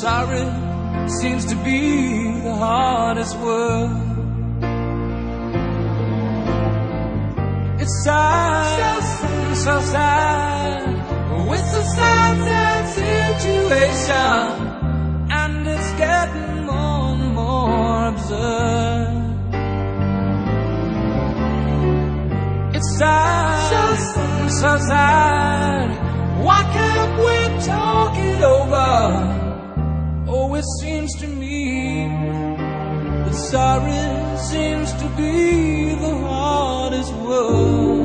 Sorry seems to be the hardest word. It's sad, so sad. It's a sad, sad situation, and it's getting more and more absurd. It's sad, so sad. Why can't we talk it over? It seems to me that sorry seems to be the hardest word.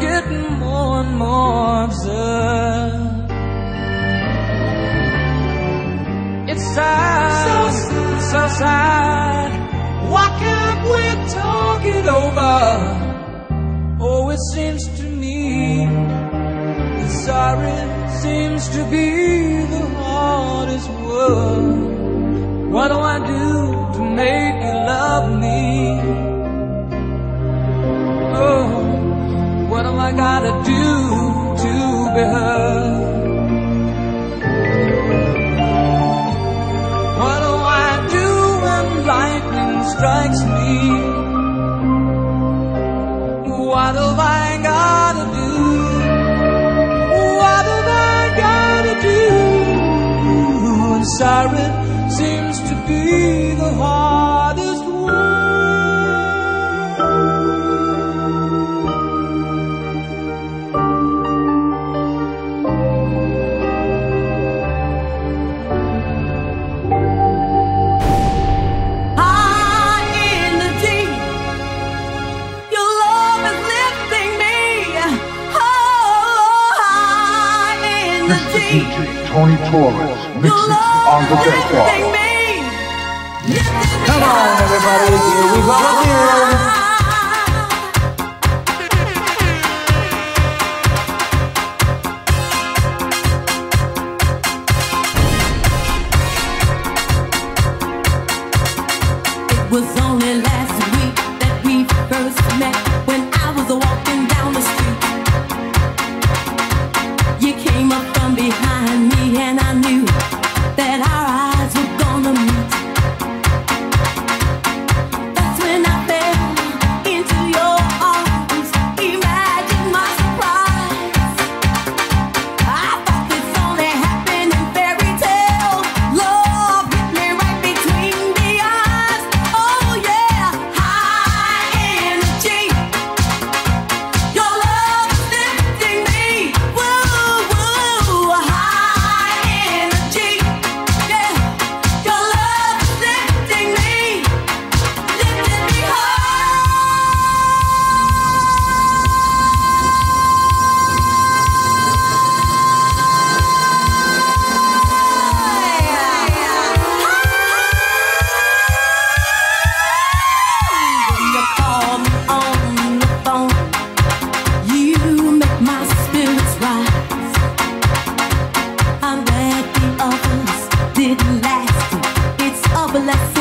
Getting more and more absurd. It's sad, so sad. Why can't we talk it over? Oh, it seems to me that sorry seems to be the hardest word. What do I do to make you love me? I gotta do to be heard? What do I do when lightning strikes me? Torres mixes on the me Come on, everybody, here we go again. blessing.